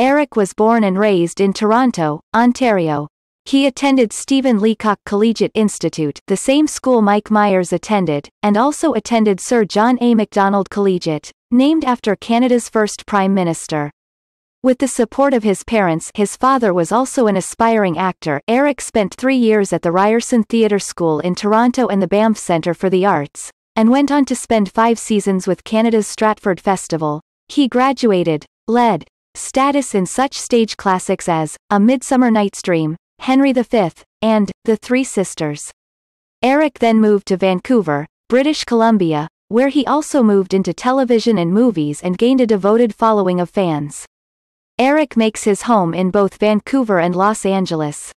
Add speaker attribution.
Speaker 1: Eric was born and raised in Toronto, Ontario. He attended Stephen Leacock Collegiate Institute, the same school Mike Myers attended, and also attended Sir John A. Macdonald Collegiate, named after Canada's first Prime Minister. With the support of his parents his father was also an aspiring actor Eric spent three years at the Ryerson Theatre School in Toronto and the Banff Centre for the Arts, and went on to spend five seasons with Canada's Stratford Festival. He graduated, led, status in such stage classics as A Midsummer Night's Dream, Henry V, and The Three Sisters. Eric then moved to Vancouver, British Columbia, where he also moved into television and movies and gained a devoted following of fans. Eric makes his home in both Vancouver and Los Angeles.